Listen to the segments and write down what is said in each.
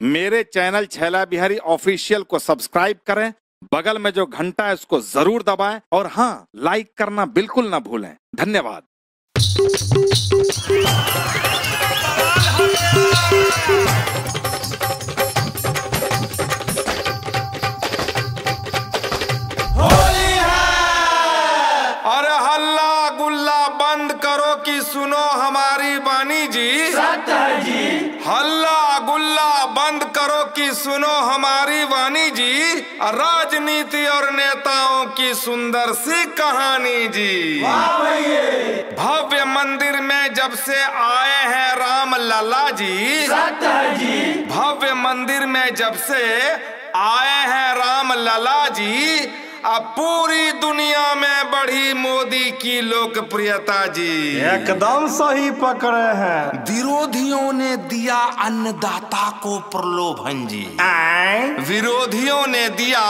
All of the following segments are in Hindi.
मेरे चैनल छैला बिहारी ऑफिशियल को सब्सक्राइब करें। बगल में जो घंटा है, उसको ज़रूर दबाएँ। और हाँ लाइक करना बिल्कुल ना भूलें। धन्यवाद। करो कि सुनो हमारी वाणी जी, राजनीति और नेताओं की सुंदर सी कहानी जी। भव्य मंदिर में जब से आए हैं राम लला जी जी भव्य मंदिर में जब से आए हैं राम लला जी अब पूरी दुनिया में बढ़ी मोदी की लोकप्रियता जी। एकदम सही पकड़े हैं। विरोधियों ने दिया अन्नदाता को प्रलोभन जी। विरोधियों ने दिया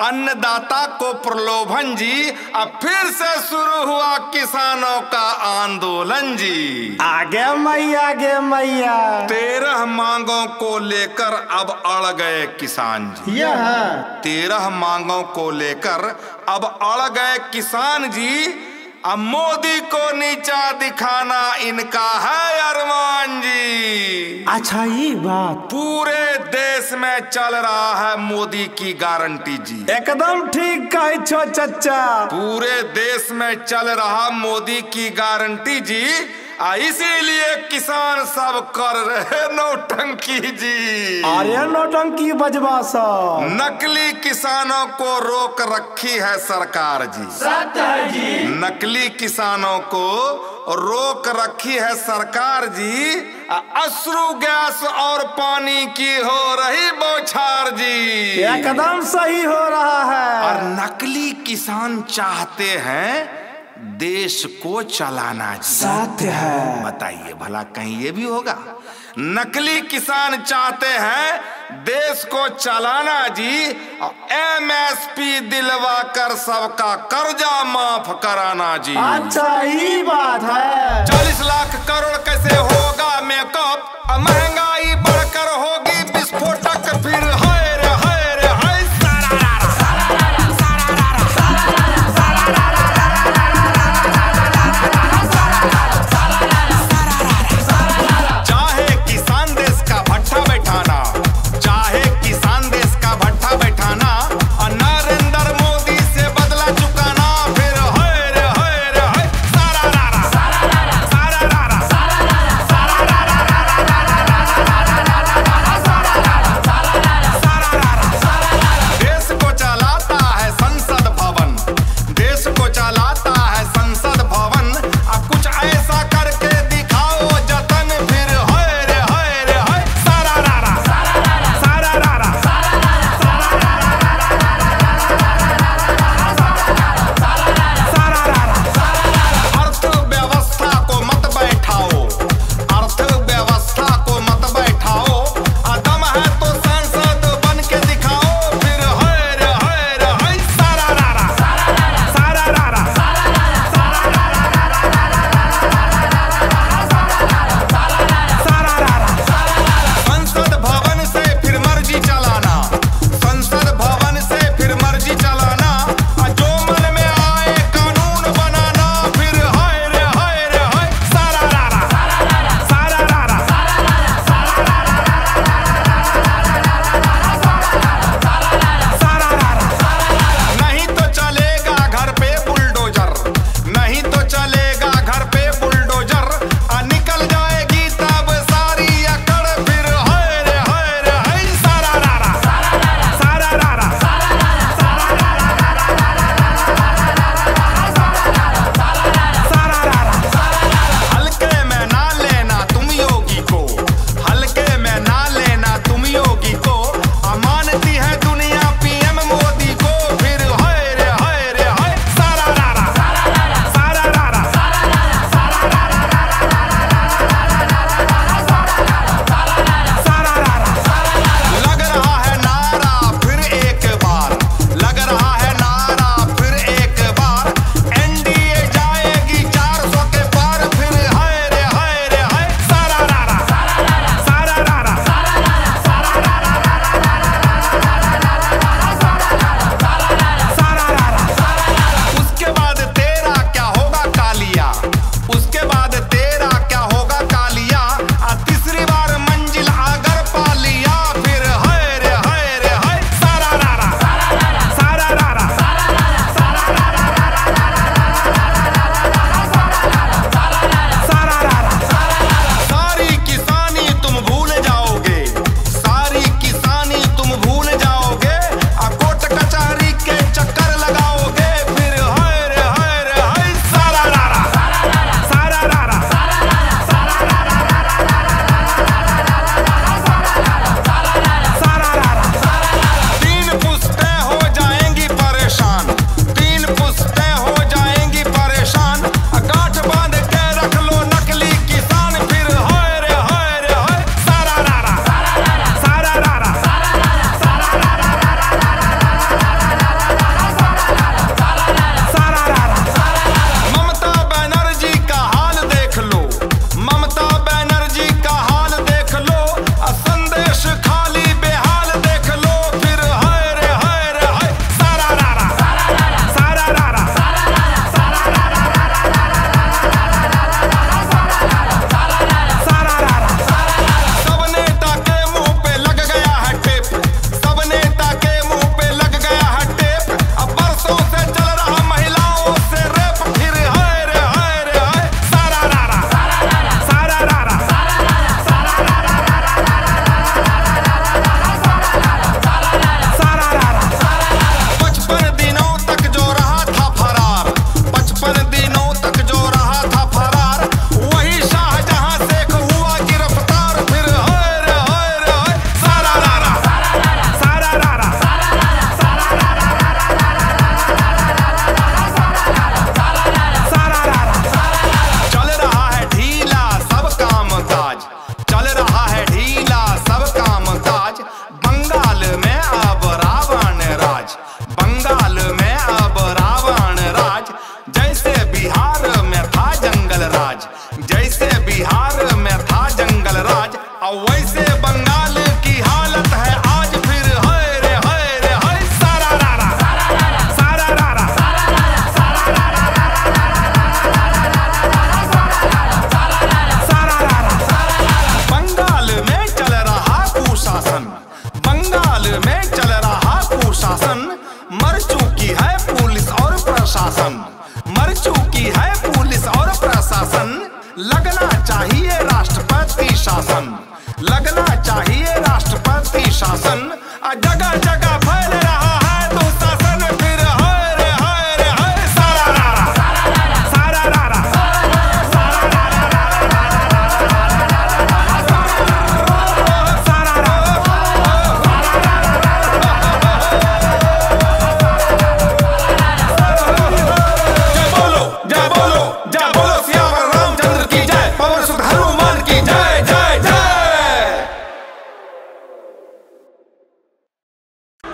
अन्नदाता को प्रलोभन जी। अब फिर से शुरू हुआ किसानों का आंदोलन जी। आगे मैया आगे मैया। तेरह मांगों को लेकर अब अड़ गए किसान जी। यह तेरह मांगों को लेकर अब अड़ गए किसान जी। अब मोदी को नीचा दिखाना इनका है अरमान जी। अच्छा ये बात। पूरे देश में चल रहा है मोदी की गारंटी जी। एकदम ठीक कही छो चचा। पूरे देश में चल रहा मोदी की गारंटी जी। इसीलिए किसान सब कर रहे नौटंकी जी। अरे नौटंकी बजवा सा नकली किसानों को रोक रखी है सरकार जी। जी। नकली किसानों को रोक रखी है सरकार जी। अश्रु गैस और पानी की हो रही बौछार जी। एकदम सही हो रहा है। और नकली किसान चाहते हैं देश को चलाना जी सत्य है। बताइए भला कहीं ये भी होगा? नकली किसान चाहते हैं देश को चलाना जी एमएसपी दिलवा कर सबका कर्जा माफ़ कराना जी। अच्छा ही बात है। चालीस लाख करोड़ कैसे होगा मेकअप? महँगाई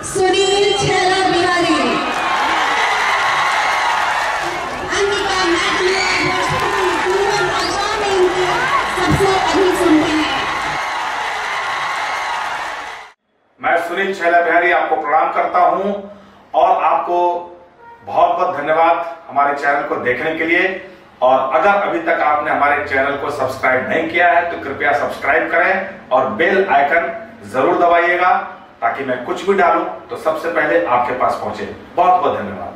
सुनील छेला बिहारी। अंकिता मैथिली भोजपुरी पूरन भाषा में इनकी सबसे अधिक सुनते हैं। मैं सुनील छैला बिहारी आपको प्रणाम करता हूँ और आपको बहुत बहुत धन्यवाद हमारे चैनल को देखने के लिए। और अगर अभी तक आपने हमारे चैनल को सब्सक्राइब नहीं किया है तो कृपया सब्सक्राइब करें और बेल आइकन ज़रूर दबाइएगा। ताकि मैं कुछ भी डालूं तो सबसे पहले आपके पास पहुँचे। बहुत बहुत धन्यवाद।